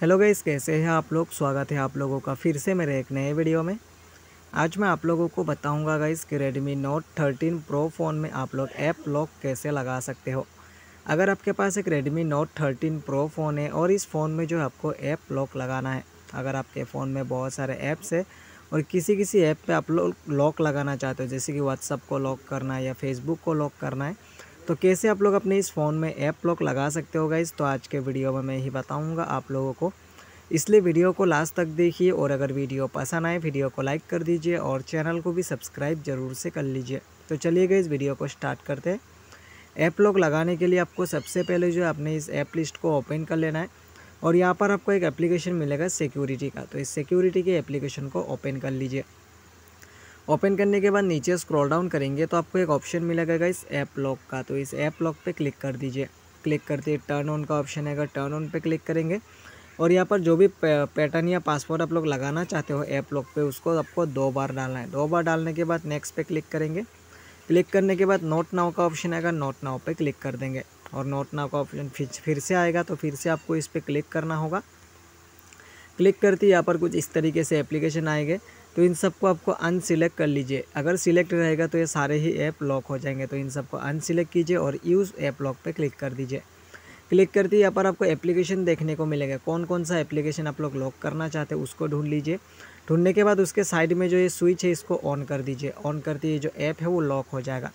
Hello guys, कैसे हैं आप लोग? स्वागत है आप लोगों का फिर से मेरे एक नए वीडियो में। आज मैं आप लोगों को बताऊँगा गाइस कि Redmi Note 13 Pro फ़ोन में आप लोग ऐप लॉक कैसे लगा सकते हो। अगर आपके पास एक Redmi Note 13 Pro फ़ोन है और इस फ़ोन में जो है आपको ऐप लॉक लगाना है, अगर आपके फ़ोन में बहुत सारे ऐप्स है और किसी किसी ऐप पर आप लोग लॉक लगाना चाहते हो, जैसे कि व्हाट्सअप को लॉक करना है या फेसबुक को लॉक करना है तो कैसे आप लोग अपने इस फ़ोन में ऐप लॉक लगा सकते हो गाइस? तो आज के वीडियो में मैं ही बताऊँगा आप लोगों को। इसलिए वीडियो को लास्ट तक देखिए और अगर वीडियो पसंद आए, वीडियो को लाइक कर दीजिए और चैनल को भी सब्सक्राइब ज़रूर से कर लीजिए। तो चलिए गए इस वीडियो को स्टार्ट करते हैं। ऐप लॉक लगाने के लिए आपको सबसे पहले जो है अपने इस ऐप लिस्ट को ओपन कर लेना है और यहाँ पर आपको एक एप्लीकेशन मिलेगा सिक्योरिटी का। तो इस सिक्योरिटी के एप्लीकेशन को ओपन कर लीजिए। ओपन करने के बाद नीचे स्क्रॉल डाउन करेंगे तो आपको एक ऑप्शन मिलेगा इस ऐप लॉक का। तो इस ऐप लॉक पे क्लिक कर दीजिए। क्लिक करते टर्न ऑन का ऑप्शन है अगर टर्न ऑन पे क्लिक करेंगे। और यहाँ पर जो भी पैटर्न या पासवर्ड आप लोग लगाना चाहते हो ऐप लॉक पे, उसको आपको दो बार डालना है। दो बार डालने के बाद नेक्स्ट पे क्लिक करेंगे। क्लिक करने के बाद नोट नाव का ऑप्शन आएगा। नोट नाव पे क्लिक कर देंगे। और नोट नाव का ऑप्शन फिर से आएगा तो फिर से आपको इस पर क्लिक करना होगा। क्लिक करते यहाँ पर कुछ इस तरीके से एप्लीकेशन आएँगे। तो इन सबको आपको अनसिलेक्ट कर लीजिए। अगर सिलेक्ट रहेगा तो ये सारे ही ऐप लॉक हो जाएँगे तो इन सबको अनसिलेक्ट कीजिए और यूज़ ऐप लॉक पे क्लिक कर दीजिए। क्लिक करते ही यहाँ पर आपको एप्लीकेशन देखने को मिलेगा। कौन कौन सा एप्लीकेशन आप लोग लॉक करना चाहते हैं, उसको ढूंढ लीजिए। ढूँढने के बाद उसके साइड में जो ये स्विच है, इसको ऑन कर दीजिए। ऑन करते ही जो ऐप है, वो लॉक हो जाएगा।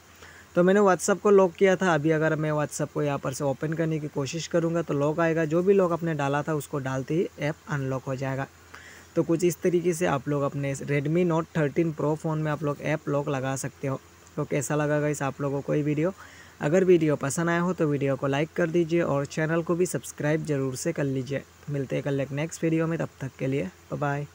तो मैंने व्हाट्सअप को लॉक किया था। अभी अगर मैं व्हाट्सअप को यहाँ पर से ओपन करने की कोशिश करूँगा तो लॉक आएगा। जो भी लॉक आपने डाला था, उसको डालते ही ऐप अनलॉक हो जाएगा। तो कुछ इस तरीके से आप लोग अपने Redmi Note 13 Pro फ़ोन में आप लोग ऐप लॉक लगा सकते हो। तो कैसा लगा इस आप लोगों को ये वीडियो अगर वीडियो पसंद आया हो तो वीडियो को लाइक कर दीजिए और चैनल को भी सब्सक्राइब ज़रूर से कर लीजिए। मिलते हैं कल एक नेक्स्ट वीडियो में, तब तक के लिए बाय